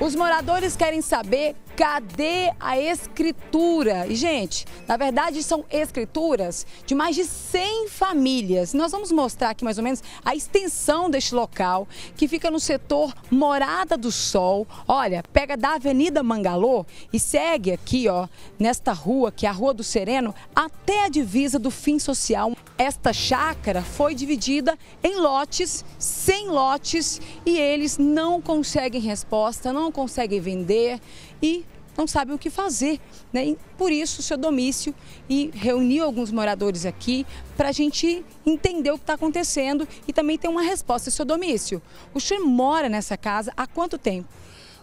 Os moradores querem saber cadê a escritura. E, gente, na verdade são escrituras de mais de 100 famílias. Nós vamos mostrar aqui mais ou menos a extensão deste local, que fica no setor Morada do Sol. Olha, pega da Avenida Mangalô e segue aqui, ó, nesta rua, que é a Rua do Sereno, até a divisa do Fim Social. Esta chácara foi dividida em lotes, 100 lotes, e eles não conseguem resposta, não conseguem vender e não sabem o que fazer. Né? E por isso, o seu domício e reuniu alguns moradores aqui para a gente entender o que está acontecendo e também ter uma resposta. Seu domício, o senhor mora nessa casa há quanto tempo?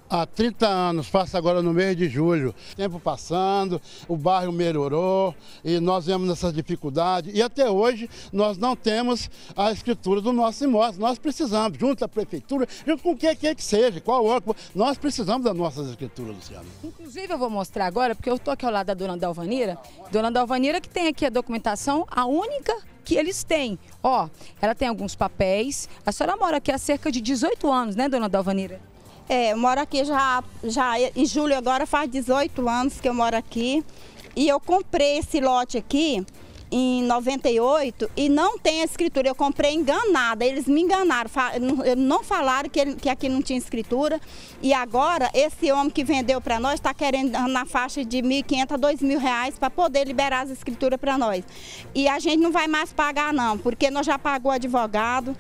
Há 30 anos, passa agora no mês de julho. Tempo passando, o bairro melhorou e nós vemos essas dificuldades. E até hoje nós não temos a escritura do nosso imóvel. Nós precisamos, junto à prefeitura, junto com o que quer que seja, qual órgão, nós precisamos das nossas escrituras, Luciano. Inclusive eu vou mostrar agora, porque eu estou aqui ao lado da dona Dalvanira. Dona Dalvanira que tem aqui a documentação, a única que eles têm. Ó, ela tem alguns papéis. A senhora mora aqui há cerca de 18 anos, né, dona Dalvanira? É, eu moro aqui já, já em julho agora faz 18 anos que eu moro aqui. E eu comprei esse lote aqui em 98 e não tem a escritura. Eu comprei enganada, eles me enganaram, não falaram que, ele, que aqui não tinha escritura. E agora, esse homem que vendeu para nós está querendo na faixa de 1.500 a 2.000 reais para poder liberar as escrituras para nós. E a gente não vai mais pagar não, porque nós já pagou advogado,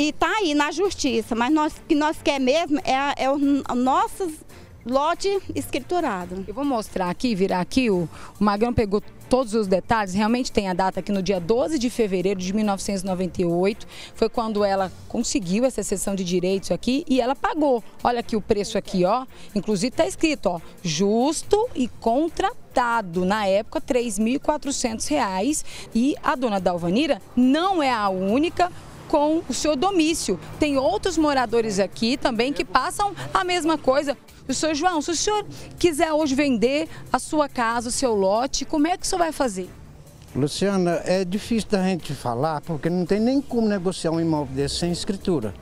e está aí na justiça, mas nós, o que nós quer mesmo é, é o, o nosso lote escriturado. Eu vou mostrar aqui, virar aqui, o, o Magrão pegou todos os detalhes, realmente tem a data aqui no dia 12 de fevereiro de 1998, foi quando ela conseguiu essa sessão de direitos aqui e ela pagou. Olha aqui o preço aqui, ó, inclusive está escrito, ó, justo e contratado, na época R$ 3.400 e a dona Dalvanira não é a única, com o seu domício. Tem outros moradores aqui também que passam a mesma coisa. O senhor João, se o senhor quiser hoje vender a sua casa, o seu lote, como é que o senhor vai fazer? Luciana, é difícil da gente falar porque não tem nem como negociar um imóvel desse sem escritura.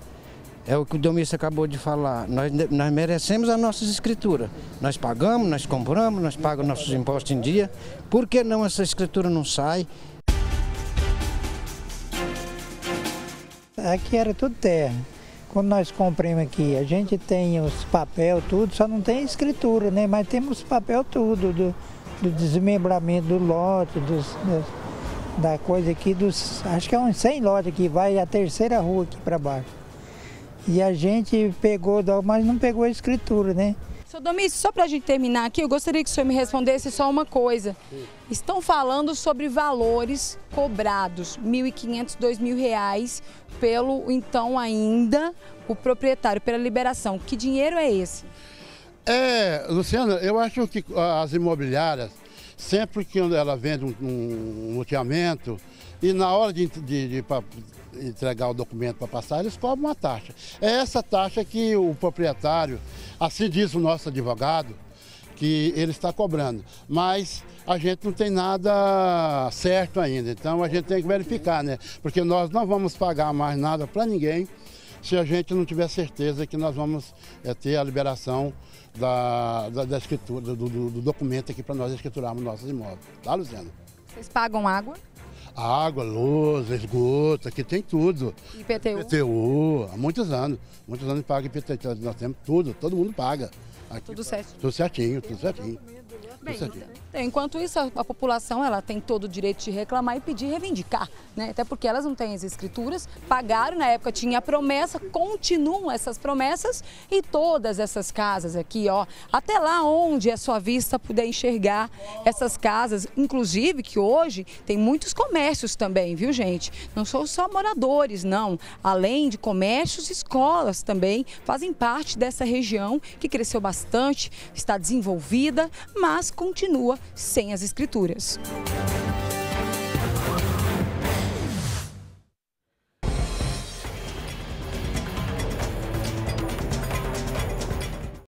É o que o domício acabou de falar. Nós, nós merecemos as nossas escrituras. Nós pagamos, nós compramos, nós pagamos nossos impostos em dia. Por que não essa escritura não sai? Aqui era tudo terra. Quando nós compramos aqui, a gente tem os papel, tudo, só não tem escritura, né? Mas temos papel tudo, do, do desmembramento do lote, dos, dos, da coisa aqui, dos. Acho que é uns 100 lotes aqui, vai a terceira rua aqui para baixo. E a gente pegou, mas não pegou a escritura, né? Seu Domício, só para a gente terminar aqui, eu gostaria que o senhor me respondesse só uma coisa. Estão falando sobre valores cobrados, R$ 1.500, R$ 2.000 pelo, então, ainda, o proprietário, pela liberação. Que dinheiro é esse? É, Luciana, eu acho que as imobiliárias, sempre que ela vende um, um loteamento, e na hora de, de, de entregar o documento para passar, eles cobram uma taxa. É essa taxa que o proprietário, assim diz o nosso advogado, que ele está cobrando. Mas a gente não tem nada certo ainda, então a gente tem que verificar, né? Porque nós não vamos pagar mais nada para ninguém se a gente não tiver certeza que nós vamos é, ter a liberação da, da, da escritura, do, do, do documento aqui para nós escriturarmos nossos imóveis. Tá, Luciano? Vocês pagam água? Água, luz, esgoto, aqui tem tudo. IPTU? IPTU, há muitos anos. Muitos anos paga IPTU, nós temos tudo, todo mundo paga. Aqui, tudo certo. Tudo certinho, tudo certinho. Bem, então, enquanto isso, a, a, população ela tem todo o direito de reclamar e pedir reivindicar, né? Até porque elas não têm as escrituras, pagaram, na época tinha a promessa, continuam essas promessas e todas essas casas aqui, ó, até lá onde a sua vista puder enxergar essas casas, inclusive que hoje tem muitos comércios também, viu gente? Não são só moradores, não. Além de comércios, escolas também fazem parte dessa região que cresceu bastante, está desenvolvida, mas continua sem as escrituras.